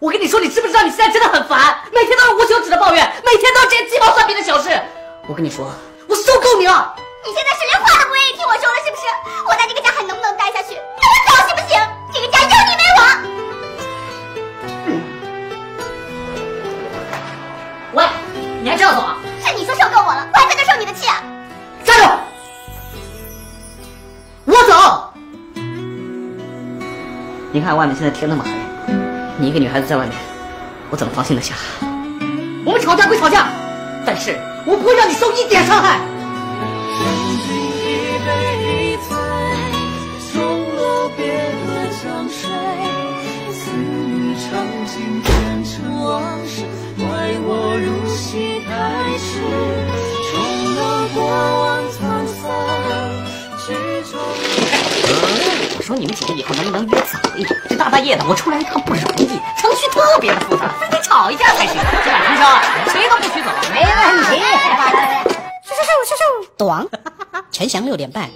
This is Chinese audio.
我跟你说，你知不知道你现在真的很烦，每天都是无休止的抱怨，每天都是这些鸡毛蒜皮的小事。我跟你说，我受够你了。你现在是连话都不愿意听我说了，是不是？我在这个家还能不能待下去？跟我走行不行？这个家有你没我。喂，你还真要走啊？是你说受够我了，我还在这受你的气啊？站住！我走。你看外面现在天那么黑，你一个女孩子在外面，我怎么放心得下？我们吵架归吵架，但是我不会让你受一点伤害。我说你们几个以后能不能约早一点？这大半夜的，我出来一趟不容易，程序特别的复杂，非得吵一架才行。今晚通宵，谁都不许走，没问题。咻咻咻咻咻，短，陈翔六点半。